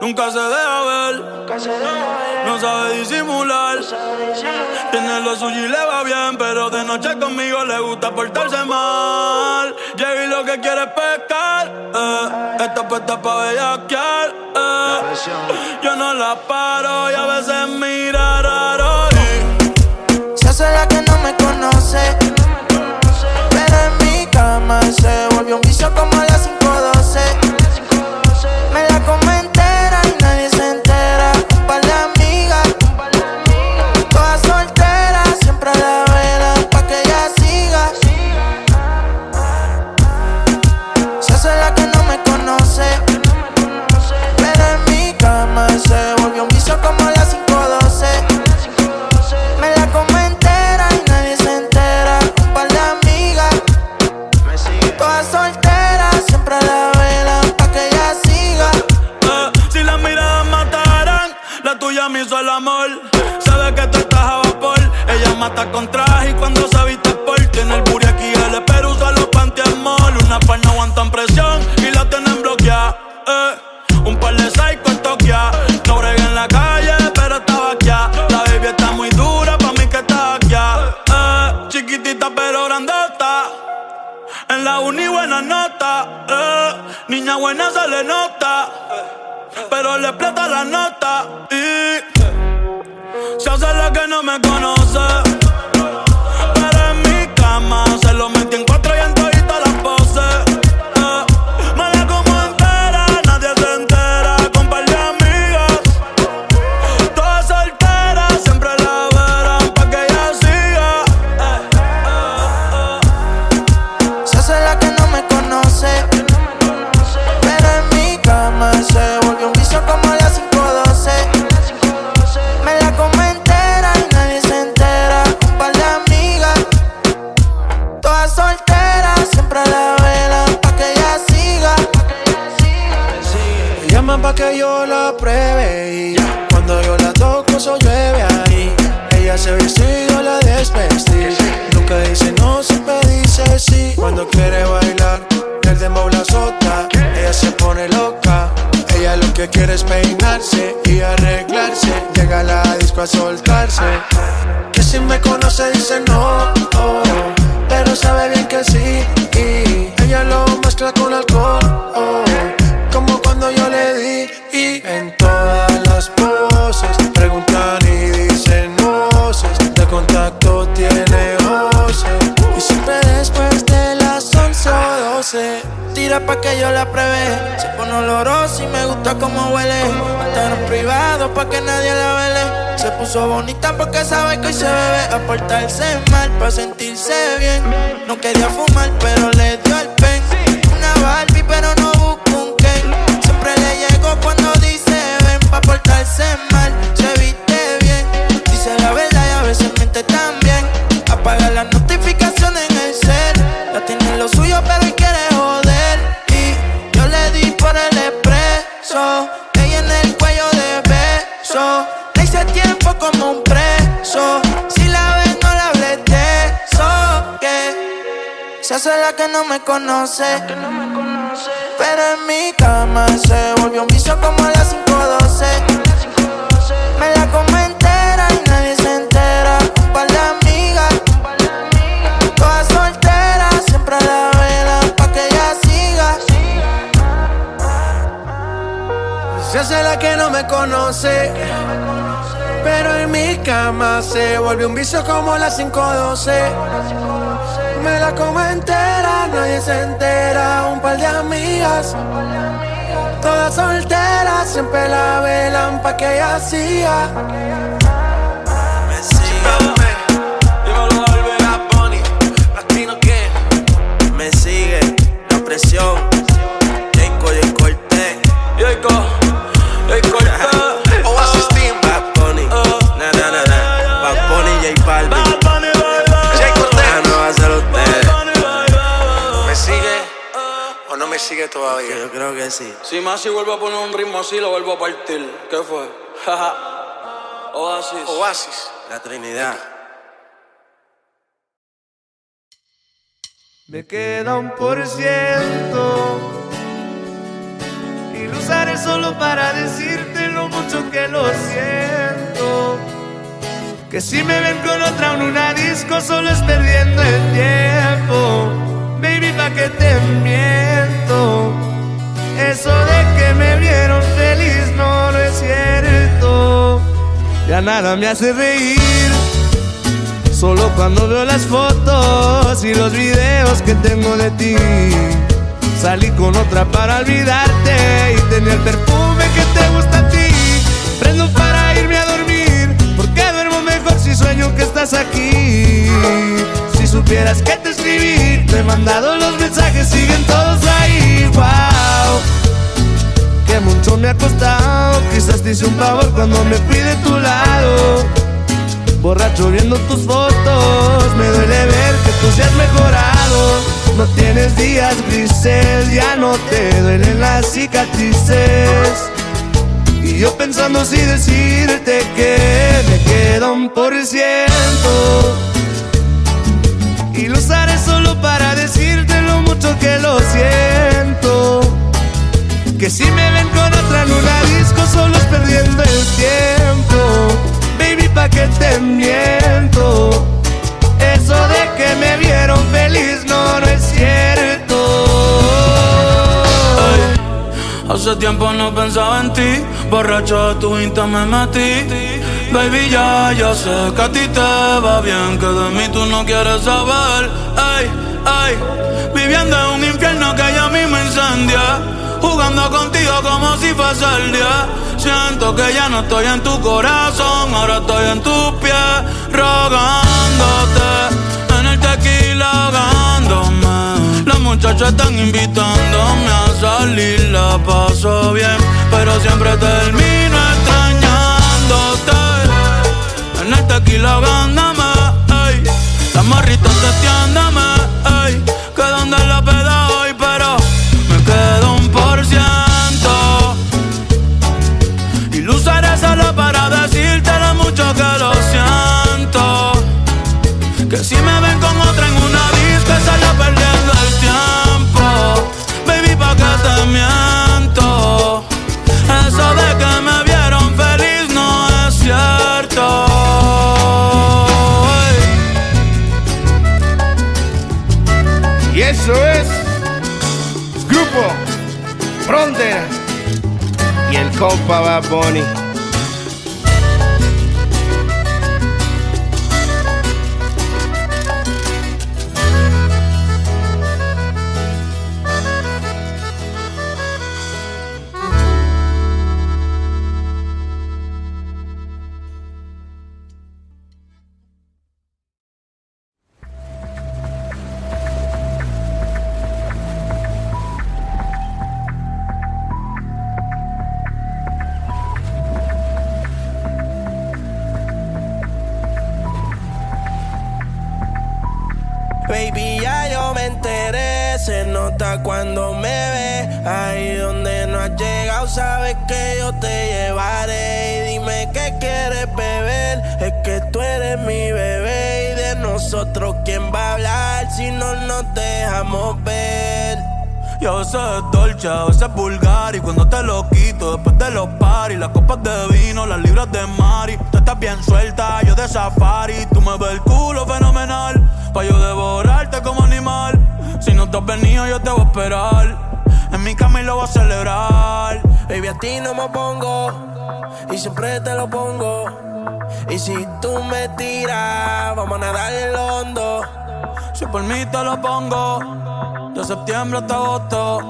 Nunca se deja ver, No, sabe disimular. Tiene lo suyo y le va bien, pero de noche conmigo le gusta portarse mal. Llegué lo que quiere es pescar, eh. esta puesta pa' bellaquear. Eh. Yo no la paro y a veces mirará. 12. Pero en mi cama se volvió un vicio como a las 512. puso bonita porque sabe que hoy se bebe a portarse mal para sentirse bien. No quería fumar, pero le di Que no me conoce. Pero en mi cama se volvió un vicio como a las 512. Me la comí entera y nadie se entera. Un par de amigas, todas solteras, siempre a la vela, pa' que ella siga. Se hace la que no me conoce. Pero en mi cama se volvió un vicio como a las 512 me la como entera, nadie se entera. Un par de amigas, todas solteras, siempre la velan pa' que ella hacía. Me sigue, dímelo a que me sigue la presión. Si Masi vuelve a poner un ritmo así, lo vuelvo a partir. ¿Qué fue? Oasis. Oasis. La Trinidad. Me queda un por ciento y lo usaré solo para decirte lo mucho que lo siento. Que si me ven con otra en una disco solo es perdiendo el tiempo, baby pa que te miento. Eso de que me vieron feliz no, no es cierto. Ya nada me hace reír. Solo cuando veo las fotos y los videos que tengo de ti. Salí con otra para olvidarte y tener el perfume que te gusta a ti. Prendo para irme a dormir, porque duermo mejor si sueño que estás aquí. Si supieras que te escribí, te he mandado los mensajes, siguen todos ahí. Wow, mucho me ha costado. Quizás te hice un favor cuando me fui de tu lado. Borracho viendo tus fotos, me duele ver que tú seas mejorado. No tienes días grises, ya no te duelen las cicatrices. Y yo pensando si decirte que me queda un por ciento. Y lo usaré solo para decirte lo mucho que lo siento. Que si me ven con otra en una disco solo es perdiendo el tiempo. Baby, pa' que te miento. Eso de que me vieron feliz no, no es cierto. Hace tiempo no pensaba en ti, borracho de tu insta me metí. Baby, ya, ya sé que a ti te va bien, que de mí tú no quieres saber. Ay, ay, viviendo en un Contigo como si fuese el día. Siento que ya no estoy en tu corazón, ahora estoy en tus pies, rogándote. En el tequila ahogándome. Las muchachas están invitándome a salir, la paso bien, pero siempre termino extrañándote. En el tequila ahogándome, ey. Las morritas testeándome, y el compa Bad Y a veces es dolce, a veces es vulgar. Y cuando te lo quito después de los paris Las copas de vino, las libras de mari. Tú estás bien suelta, yo de safari. Tú me ves el culo fenomenal Pa' yo devorarte como animal. Si no te has venido yo te voy a esperar. En mi cama y lo voy a celebrar. Baby, a ti no me pongo y siempre te lo pongo. Y si tú me tiras, vamos a nadar en lo hondo. Si por mí te lo pongo De septiembre hasta agosto.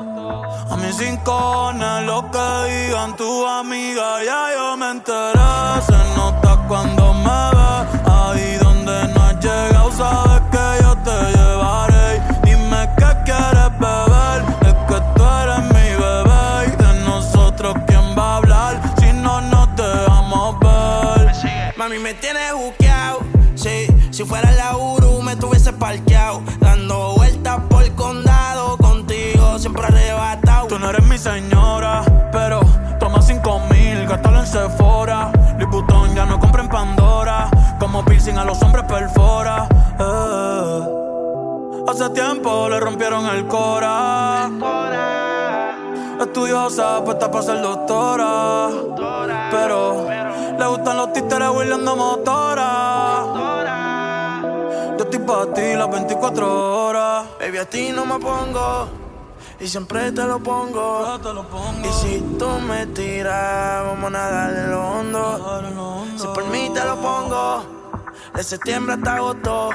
A mis rincones Lo que digan tus amigas Ya yo me enteré. Se nota cuando me ves Ahí donde no has llegado Sabes que yo te llevaré. Dime qué quieres beber. Es que tú eres mi bebé. Y de nosotros quién va a hablar Si no nos dejamos ver. Mami, me tienes buqueado. Sí, si fuera la Uru, me tuviese parqueado. Señora, pero toma cinco mil, gástalo en Sephora. Louis ya no compra en Pandora. como piercing a los hombres perfora. Eh. Hace tiempo le rompieron el cora. Estudiosa, puesta para ser doctora. Pero le gustan los títeres huirleando motora. Yo estoy para ti las 24 horas. Baby, a ti no me pongo. Y siempre te lo pongo. Te lo pongo. Y si tú me tiras, vamos a nadar en lo hondo. Si por mí te lo pongo. De septiembre hasta agosto.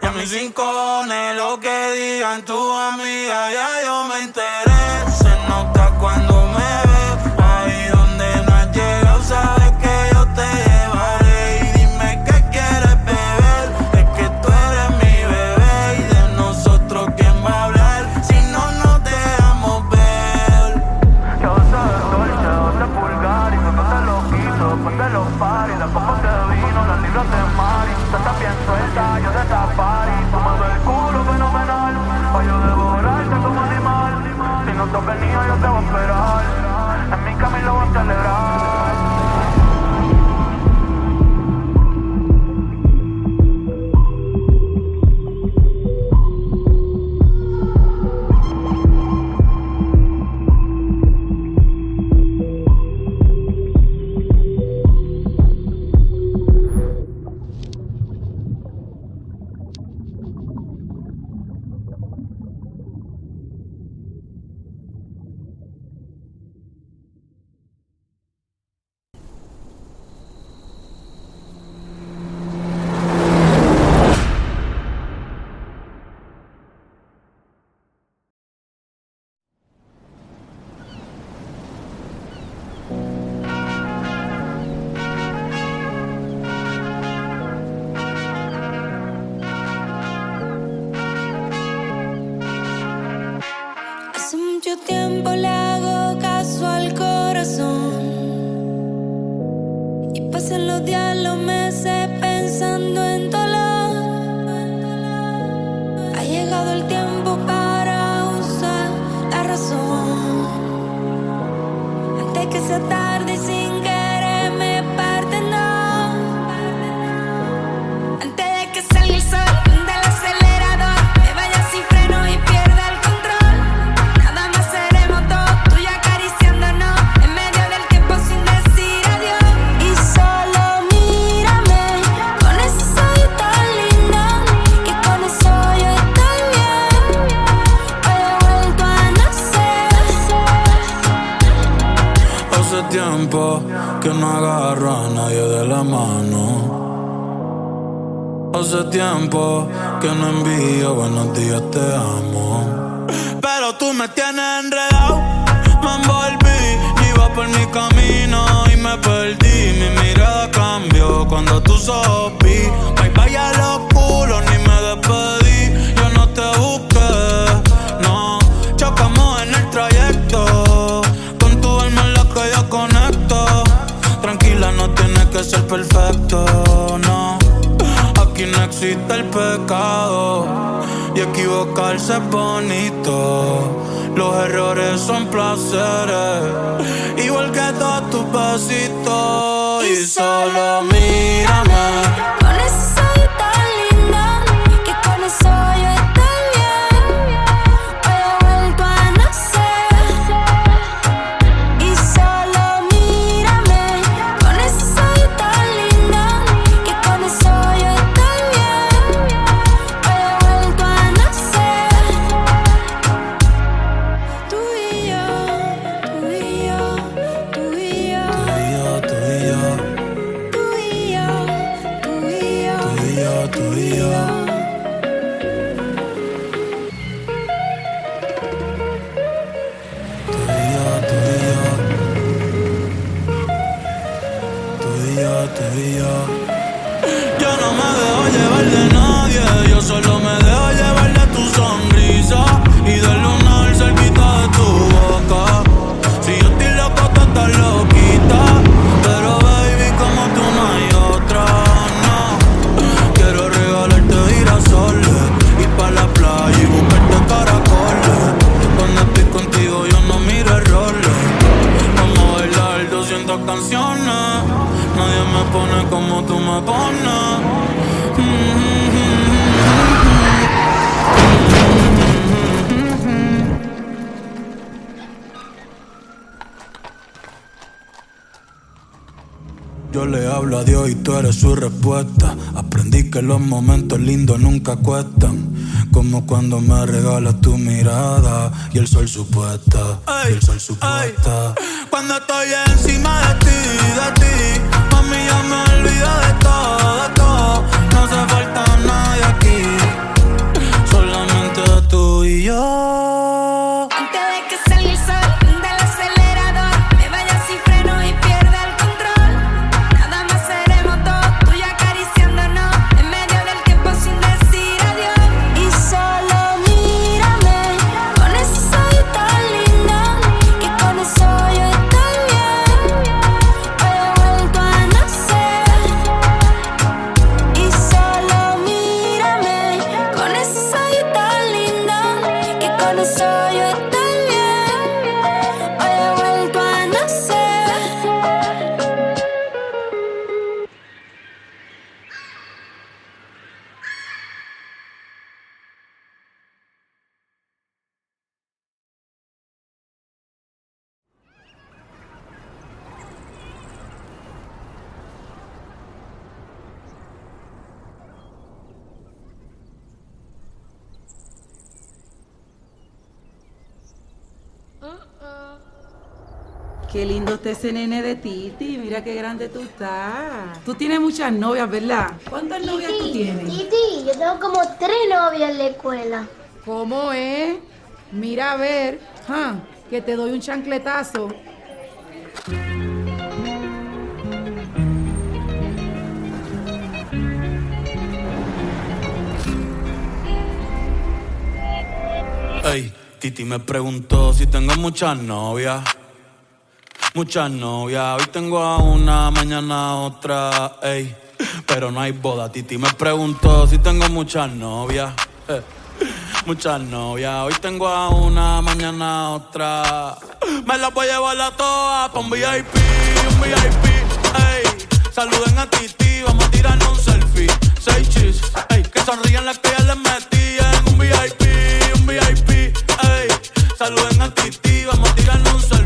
Y a mis rincones, lo que digan tu amiga, ya yo me enteré. Mi que no envío buenos días, te amo. Pero tú me tienes enredado, me envolví, iba por mi camino y me perdí. Mi mirada cambió cuando tú sopí. Bye bye a los culos, ni me despedí. Yo no te busqué, no. Chocamos en el trayecto. Con tu alma en la que yo conecto. Tranquila, no tienes que ser perfecto. Existe el pecado. Y equivocarse es bonito. Los errores son placeres. Igual que todos tus besitos. Y solo mírame. Nadie me pone como tú me pones. Yo le hablo a Dios y tú eres su respuesta. Aprendí que los momentos lindos nunca cuestan. Como cuando me regalas tu mirada y el sol supuesta. Y el sol supuesta. Cuando estoy encima de ti, de ti, Está ese nene de Titi. Mira qué grande tú estás. Tú tienes muchas novias, ¿verdad? ¿Cuántas novias tú tienes? Titi, yo tengo como tres novias en la escuela. ¿Cómo es? Mira a ver. Ah, que te doy un chancletazo. Ey, Titi me preguntó si tengo muchas novias. Muchas novias, hoy tengo a una, mañana otra, ey. Pero no hay boda, Titi me preguntó si tengo muchas novias. Muchas novias, hoy tengo a una, mañana otra. Me las voy a llevar a todas un VIP, un VIP, ey. Saluden a Titi, vamos a tirarnos un selfie. Seis chis, ey. Que sonrían las que ya les metí en un VIP, un VIP, ey. Saluden a Titi, vamos a tirarnos un selfie.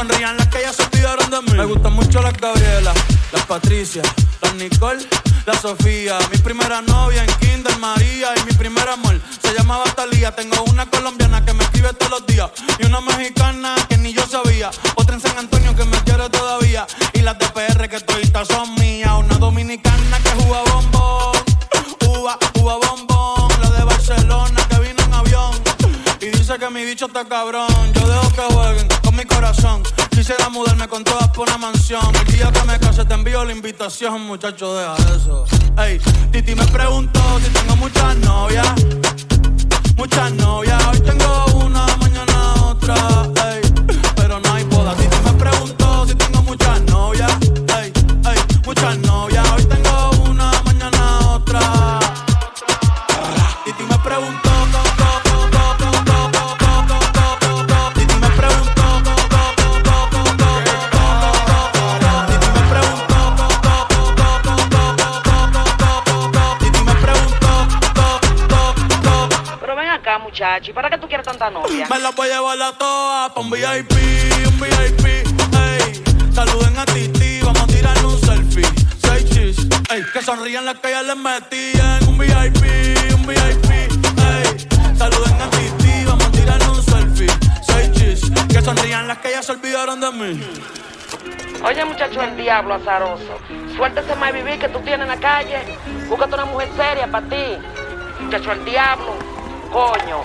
Sonrían las que ya se olvidaron de mí. Me gustan mucho las Gabriela, las Patricia, las Nicole, la Sofía. Mi primera novia en Kinder María y mi primer amor se llamaba Talía. Tengo una colombiana que me escribe todos los días y una mexicana que ni yo sabía. Otra en San Antonio que me quiere todavía y las de PR que toditas son mías. Una dominicana que juega bombón, uva, uva bombón. La de Barcelona que vino en avión y dice que mi bicho está cabrón. Yo dejo que jueguen corazón. Quisiera mudarme con todas por una mansión. El día que me case te envío la invitación, muchacho, deja eso. Ey, Titi me preguntó si tengo muchas novias. Pa' un VIP, un VIP, ey. Saluden a Titi, vamos a tirar un selfie. Seis chis, ey. Que sonrían las que ya les metí en un VIP, un VIP, ey. Saluden a Titi, vamos a tirar un selfie. Seis chis, que sonrían las que ya se olvidaron de mí. Oye, muchacho, el diablo azaroso. Suéltese más vivir que tú tienes en la calle. Búscate una mujer seria para ti. Muchacho, el diablo. Coño.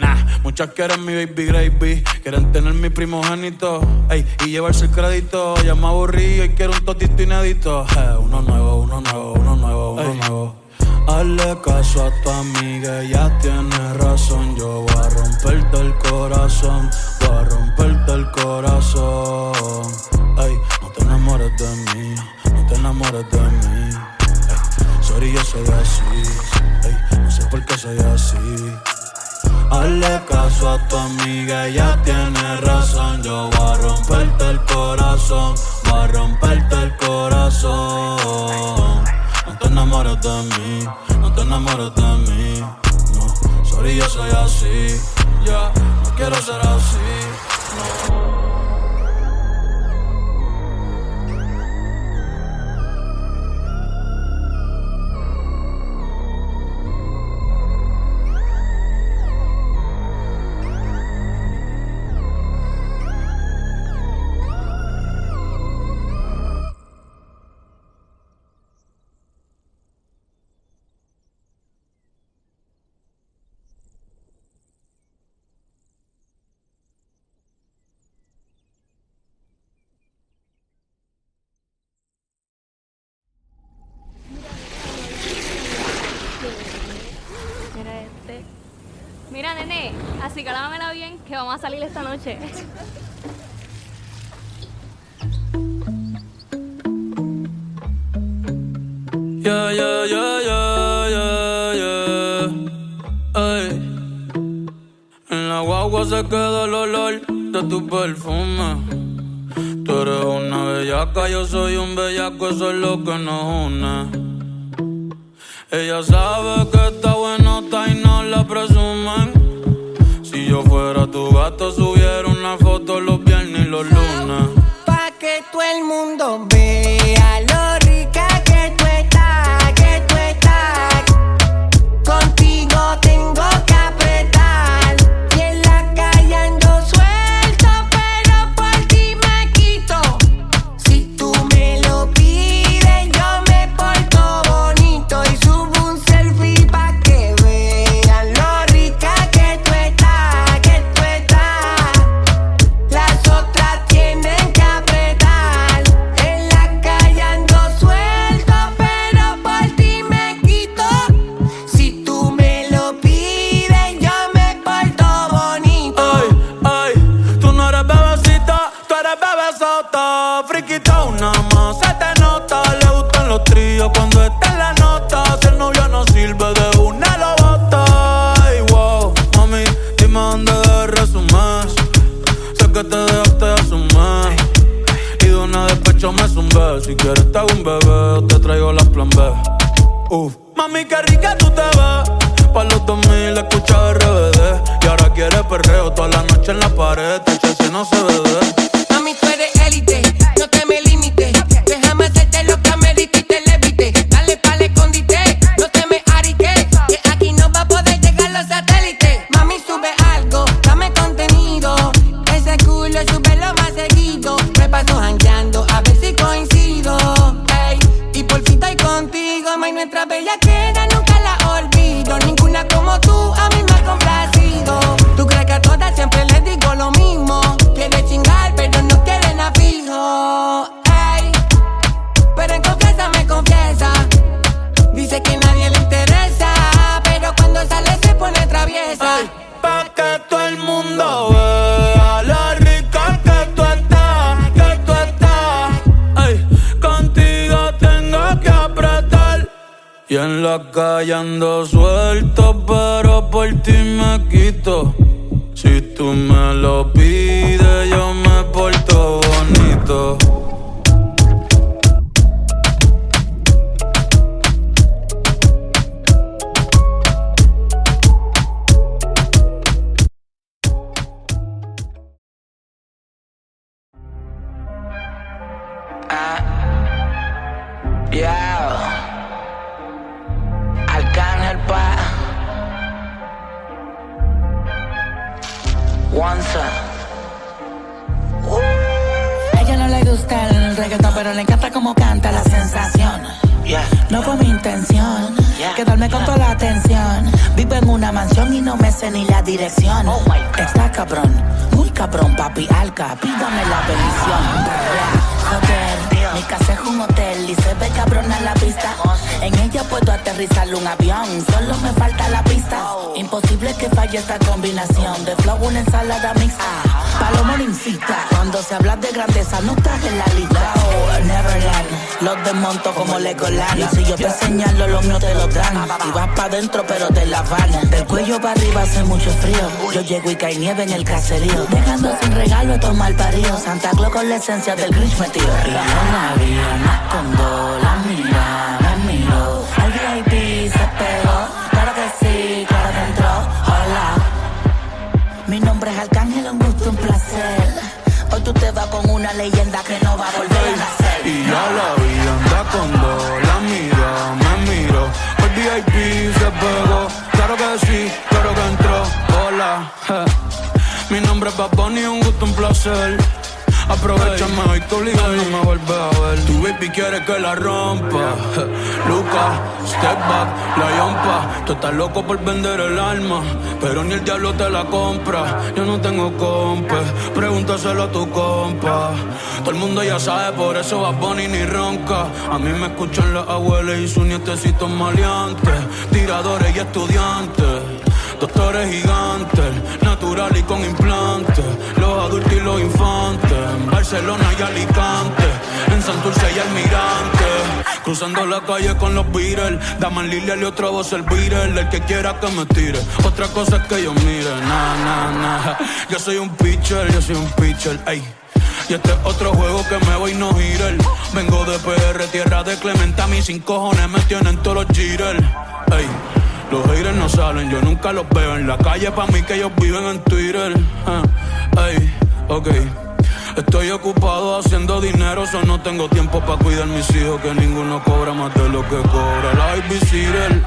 Nah, muchas quieren mi baby gravy, quieren tener mi primogénito, ey, y llevarse el crédito. Ya me aburrí y quiero un totito inédito. Eh, uno nuevo, uno nuevo, uno nuevo, uno nuevo. Hazle caso a tu amiga, ella tiene razón. Yo voy a romperte el corazón, voy a romperte el corazón. Ey, no te enamores de mí, no te enamores de mí. Ey, sorry, yo soy así. Ey, no sé por qué soy así. Hazle caso a tu amiga, ella tiene razón. Yo voy a romperte el corazón, voy a romperte el corazón. No te enamores de mí, no te enamores de mí. No, sorry, yo soy así. Ya, no quiero ser así. Mira, nene, así que lámamela bien, que vamos a salir esta noche. Yeah, yeah, yeah, yeah, yeah, yeah. Ey. En la guagua se queda el olor de tu perfume. Tú eres una bellaca, yo soy un bellaco, eso es lo que nos une. Ella sabe que está buenota y no la presumen. Yo fuera tu gato, subiera una foto los viernes y los lunes. Pa' que todo el mundo vea te traigo las plan B. Uf. Mami, qué rica tú te ves. Pa' los 2000 escucha RBD. Y ahora quieres perreo toda la noche en la pared. Te si no se ve Mami, tú eres élite, no te la suelto, pero por ti me quito. Si tú me Y vas pa' dentro, pero te la van. Del cuello para arriba hace mucho frío. Yo llego y cae nieve en el caserío. Dejando sin regalo estos mal paridos. Santa Claus con la esencia del Grinch metido. Y la vi, me escondo, la mira, placer. Aprovechame hoy que no me vuelves a ver. Tu baby quiere que la rompa. Luca, step back, la yompa. Tú estás loco por vender el alma, pero ni el diablo te la compra. Yo no tengo compa, pregúntaselo a tu compa. Todo el mundo ya sabe, por eso va Bunny ni ronca. A mí me escuchan las abuelas y sus nietecitos maleantes, tiradores y estudiantes. Doctores gigantes, natural y con implantes. Adultos y los infantes. En Barcelona y Alicante. En Santurce y Almirante. Cruzando la calle con los Beatles. Daman Lilia y otra voz el Beatle. El que quiera que me tire. Otra cosa es que yo mire. Nah, nah, nah. Yo soy un pitcher, yo soy un pitcher. Ey. Y este es otro juego que me voy no girar. Vengo de PR, tierra de Clementa. Mis sin cojones me tienen todos los jitters. Ey. Los haters no salen, yo nunca los veo en la calle. Pa' mí que ellos viven en Twitter. Ah, Ey, ok. Estoy ocupado haciendo dinero, so no tengo tiempo para cuidar mis hijos. Que ninguno cobra más de lo que cobra. La Ivy Cyril.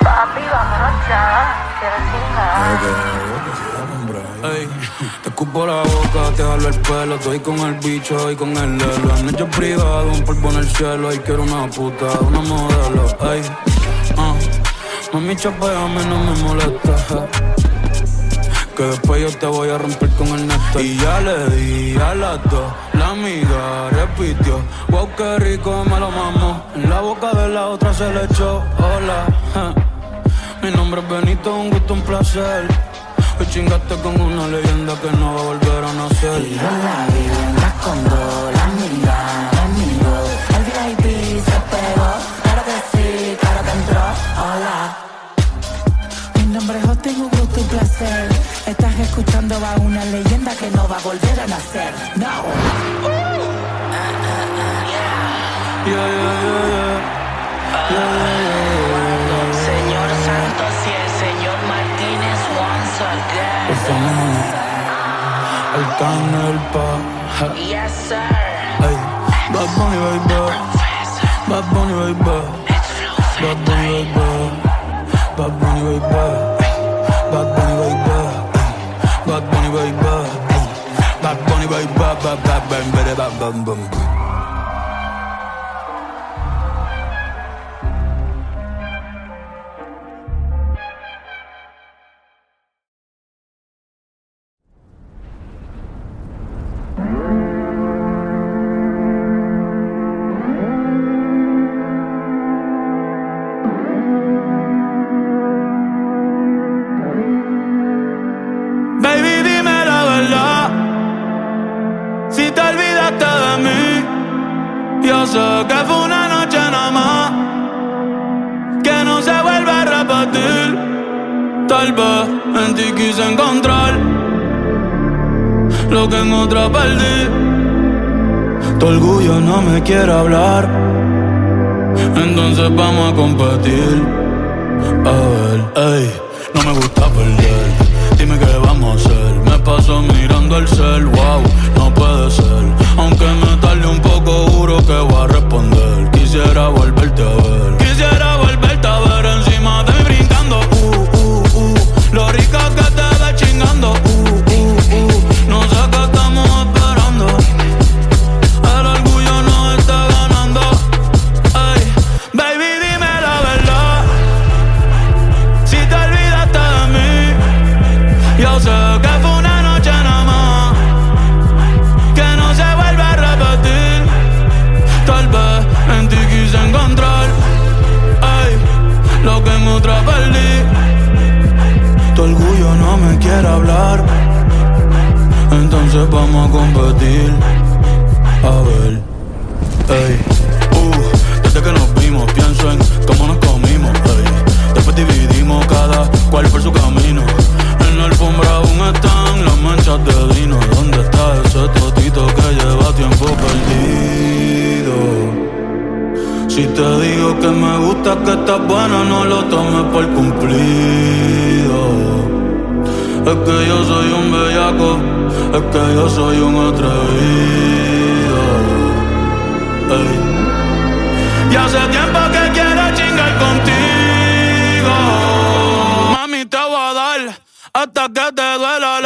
Papi, vámonos ya. Quiero chingar. Ey, te escupo la boca, te jalo el pelo, estoy con el bicho y con el lelo. Han hecho privado, un polvo en el cielo, y quiero una puta, una modelo. Ey, mami chapeame, no me molesta. Que después yo te voy a romper con el neto. Y ya le di a las dos, la amiga repitió. Wow, qué rico me lo mamo. En la boca de la otra se le echó. Hola, mi nombre es Benito, un gusto, un placer. Hoy chingaste con una leyenda que no va a volver a nacer. Y la vi, con dos, la mira, nombre es Hosting, un gusto, un placer. Estás escuchando a una leyenda que no va a volver a nacer. No. Yeah. Yeah, yeah, yeah, yeah. Señor Santos y el señor Martínez once again. El fenómeno, el pa. Yes, sir. Ey, Bad Bunny, baby. Bad Bunny, baby. Bad Bunny, baby. Bad Bunny way back. Bad Bunny way back. Bad Bunny way back. Bad Bunny way back. Bad Bunny way back. Bad Bunny way back. Encontrar lo que en otra perdí. Tu orgullo no me quiere hablar. Entonces vamos a competir. A ver, ey, no me gusta perder. Dime qué vamos a hacer. Me paso mirando el cel, wow, no puede ser. Aunque me tarde un poco, juro que voy a responder. Quisiera volverte a ver. Quisiera pasó, que fue una noche nada más, que no se vuelve a repetir. Tal vez en ti quise encontrar, ay, lo que en otra perdí. Tu orgullo no me quiere hablar, entonces vamos a competir. A ver. Si te digo que me gusta, que estás buena, no lo tomes por cumplido. Es que yo soy un bellaco, es que yo soy un atrevido. Y hace tiempo que quiero chingar contigo. Mami, te voy a dar hasta que te duela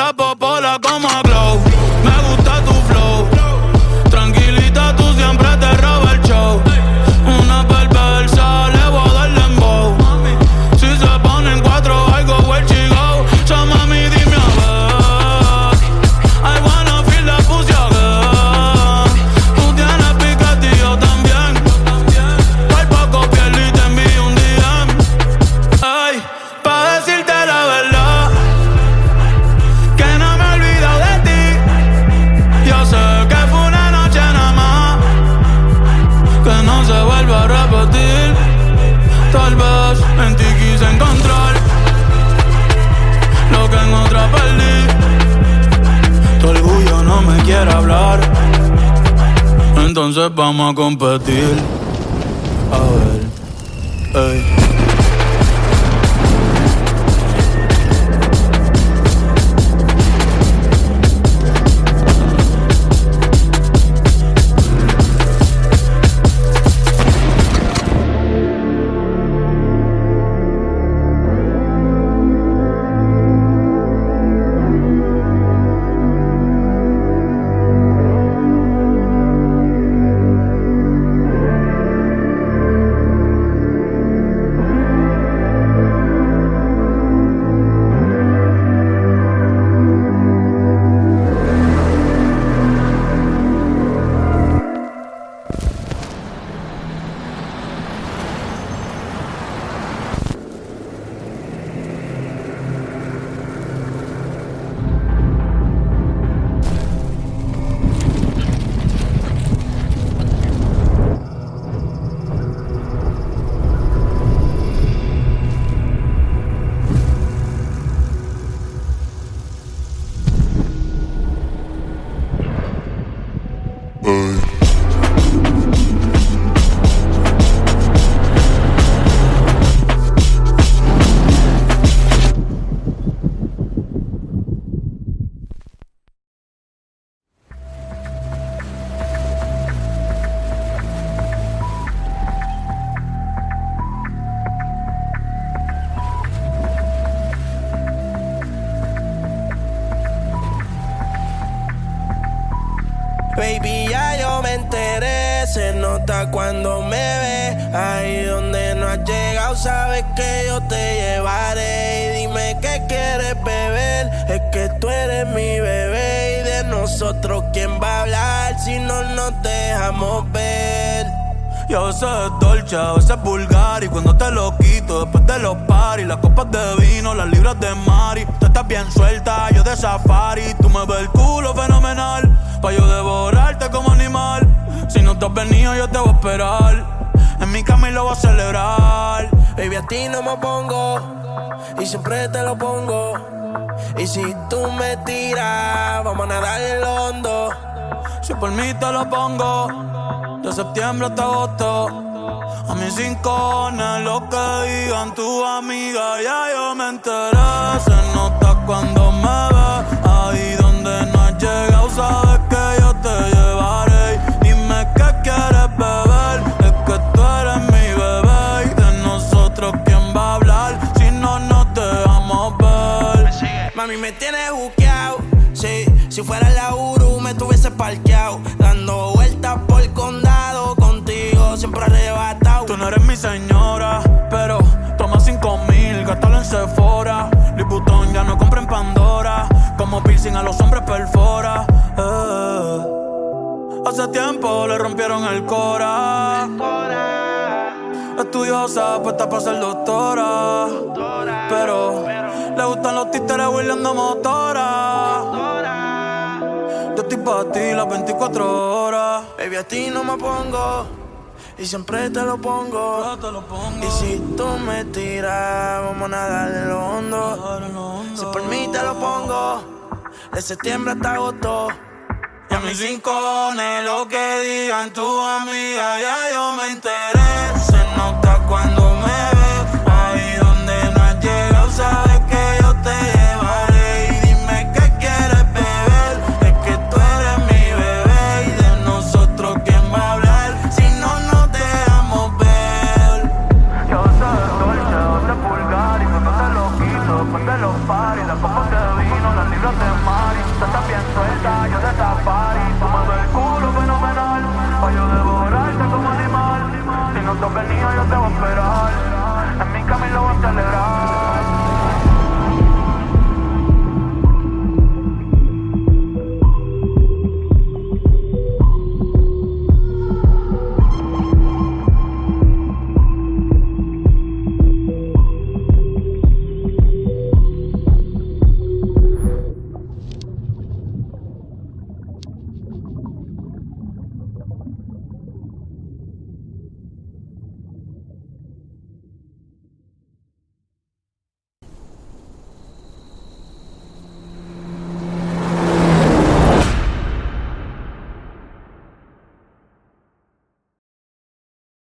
Baby, ya yo me enteré, se nota cuando me ve. Ahí donde no has llegado, sabes que yo te llevaré. Y dime qué quieres beber, es que tú eres mi bebé. Y de nosotros, ¿quién va a hablar si no nos dejamos ver? Yo sé es dolce, a veces es vulgar. Y cuando te lo quito después de los paris Las copas de vino, las libras de mari. Tú estás bien suelta, yo de safari. Tú me ves el culo fenomenal Pa' yo devorarte como animal. Si no te has venido yo te voy a esperar. En mi cama y lo voy a celebrar. Baby, a ti no me pongo y siempre te lo pongo. Y si tú me tiras, vamos a nadar en lo hondo. Si por mí te lo pongo De septiembre hasta agosto. A mis rincones Lo que digan tu amiga Ya yo me enteré. Se nota cuando me ves Ahí donde no has llegado Sabes piercing a los hombres perfora. Eh. Hace tiempo le rompieron el cora. Estudiosa, puesta para ser doctora. Pero le gustan los títeres huirleando motora. Yo estoy pa' ti las 24 horas. Baby, a ti no me pongo. Y siempre te lo pongo. Y si tú me tiras, vamos a nadar en lo hondo. Si por mí te lo pongo. De septiembre hasta agosto. Y a mis rincones, lo que digan tus amigas, ya yo me enteré. Se